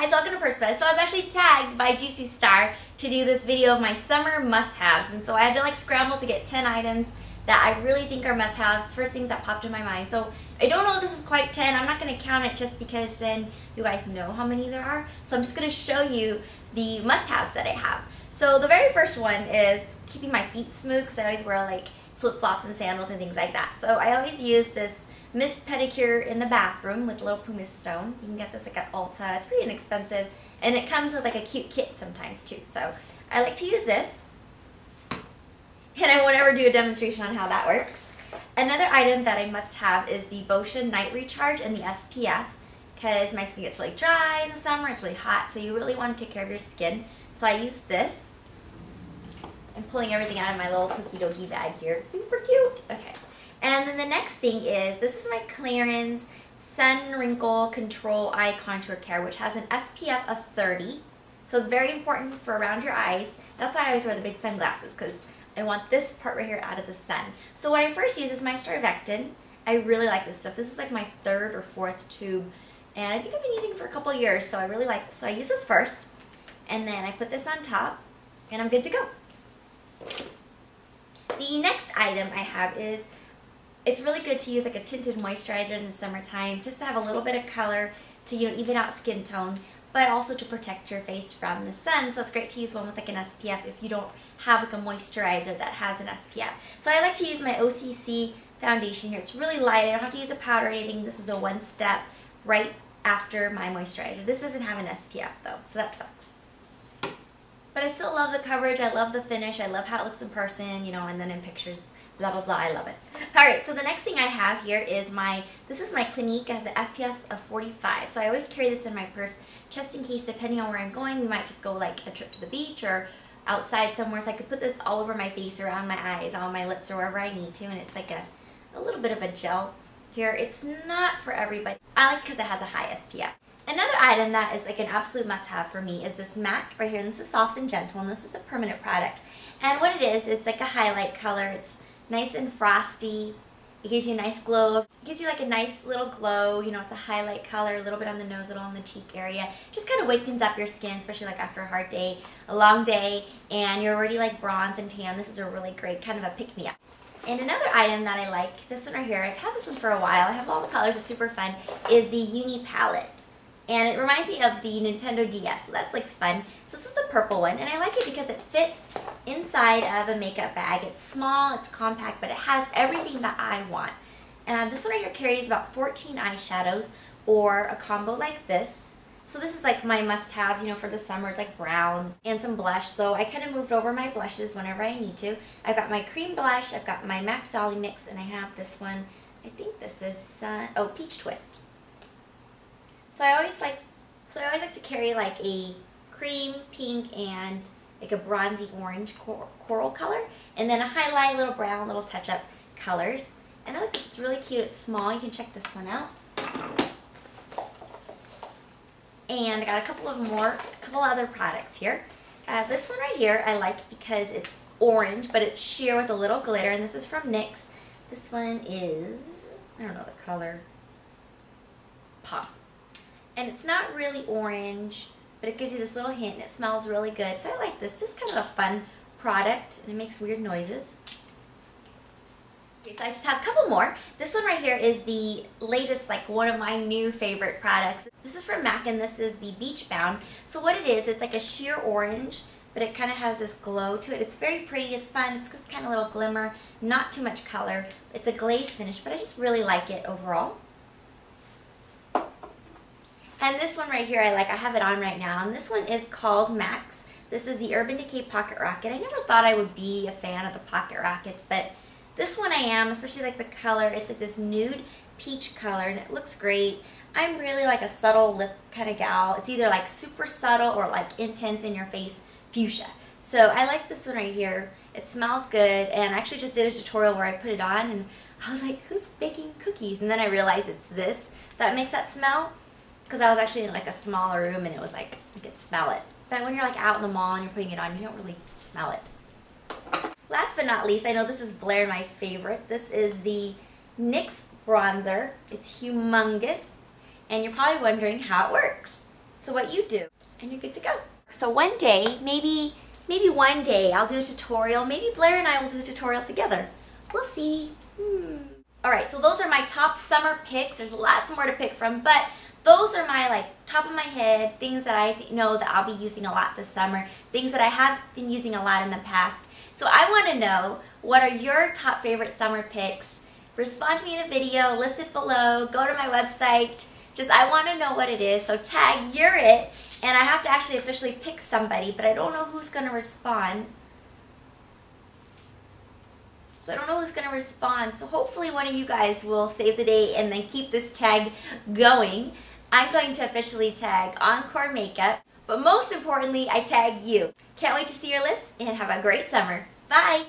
guys, welcome to Purse So I was actually tagged by Juicy Star to do this video of my summer must-haves. And so I had to like scramble to get 10 items that I really think are must-haves. First things that popped in my mind. So I don't know if this is quite 10. I'm not going to count it just because then you guys know how many there are. So I'm just going to show you the must-haves that I have. So the very first one is keeping my feet smooth because I always wear like flip-flops and sandals and things like that. So I always use this Mist Pedicure in the bathroom with little pumice stone. You can get this like at Ulta. It's pretty inexpensive. And it comes with like a cute kit sometimes too. So I like to use this. And I won't ever do a demonstration on how that works. Another item that I must have is the Boscia Night Recharge and the SPF because my skin gets really dry in the summer. It's really hot, so you really want to take care of your skin. So I use this. I'm pulling everything out of my little Tokidoki bag here. Super cute. Okay. And then the next thing is, this is my Clarins Sun Wrinkle Control Eye Contour Care, which has an SPF of 30. So it's very important for around your eyes. That's why I always wear the big sunglasses, because I want this part right here out of the sun. So what I first use is my Strivectin. I really like this stuff. This is like my third or fourth tube. And I think I've been using it for a couple years, so I really like this. So I use this first, and then I put this on top, and I'm good to go. The next item I have is it's really good to use like a tinted moisturizer in the summertime just to have a little bit of color to you know even out skin tone but also to protect your face from the sun. So it's great to use one with like an SPF if you don't have like a moisturizer that has an SPF so I like to use my OCC foundation here. It's really light. I don't have to use a powder or anything. This is a one step right after my moisturizer. This doesn't have an SPF though so that sucks. But I still love the coverage. I love the finish. I love how it looks in person you know and then in pictures blah, blah, blah. I love it. All right, so the next thing I have here is my, this is my Clinique. It has the SPF of 45. So I always carry this in my purse just in case, depending on where I'm going, we might just go like a trip to the beach or outside somewhere. So I could put this all over my face, around my eyes, on my lips, or wherever I need to. And it's like a, a little bit of a gel here. It's not for everybody. I like because it has a high SPF. Another item that is like an absolute must-have for me is this MAC right here. And this is Soft and Gentle, and this is a permanent product. And what it is, it's like a highlight color. It's nice and frosty. It gives you a nice glow. It gives you like a nice little glow. You know, it's a highlight color, a little bit on the nose, a little on the cheek area. Just kind of wakens up your skin, especially like after a hard day, a long day, and you're already like bronze and tan. This is a really great kind of a pick-me-up. And another item that I like, this one right here, I've had this one for a while. I have all the colors, it's super fun, is the Uni Palette. And it reminds me of the Nintendo DS, so that's like fun. So this is the purple one, and I like it because it fits inside of a makeup bag. It's small, it's compact, but it has everything that I want. And um, this one right here carries about 14 eyeshadows or a combo like this. So this is like my must-have, you know, for the summers, like browns and some blush. So I kind of moved over my blushes whenever I need to. I've got my cream blush, I've got my MAC Dolly Mix, and I have this one. I think this is, oh, Peach Twist. So I always like, so I always like to carry like a cream, pink, and like a bronzy orange cor coral color. And then a highlight, little brown, little touch-up colors. And I. It's really cute. It's small. You can check this one out. And I got a couple of more, a couple other products here. Uh, this one right here I like because it's orange, but it's sheer with a little glitter. And this is from NYX. This one is, I don't know the color, Pop. And it's not really orange but it gives you this little hint and it smells really good. So I like this. Just kind of a fun product and it makes weird noises. Okay, so I just have a couple more. This one right here is the latest, like one of my new favorite products. This is from MAC and this is the Beach Bound. So what it is, it's like a sheer orange, but it kind of has this glow to it. It's very pretty, it's fun, it's just kind of a little glimmer, not too much color. It's a glaze finish, but I just really like it overall. And this one right here I like. I have it on right now. And this one is called Max. This is the Urban Decay Pocket Rocket. I never thought I would be a fan of the pocket rockets, but this one I am, especially like the color. It's like this nude peach color, and it looks great. I'm really like a subtle lip kind of gal. It's either like super subtle or like intense in your face fuchsia. So I like this one right here. It smells good, and I actually just did a tutorial where I put it on, and I was like, who's baking cookies? And then I realized it's this that makes that smell because I was actually in like a smaller room and it was like, you could smell it. But when you're like out in the mall and you're putting it on, you don't really smell it. Last but not least, I know this is Blair my favorite. This is the NYX bronzer. It's humongous. And you're probably wondering how it works. So what you do, and you're good to go. So one day, maybe maybe one day I'll do a tutorial. Maybe Blair and I will do a tutorial together. We'll see. Hmm. All right, so those are my top summer picks. There's lots more to pick from, but those are my like top of my head things that I know that I'll be using a lot this summer, things that I have been using a lot in the past. So I want to know what are your top favorite summer picks? Respond to me in a video, list it below, go to my website. Just I want to know what it is. So tag you're it, and I have to actually officially pick somebody, but I don't know who's going to respond. So I don't know who's going to respond. So hopefully one of you guys will save the day and then keep this tag going. I'm going to officially tag Enkore Makeup. But most importantly, I tag you. Can't wait to see your list and have a great summer. Bye!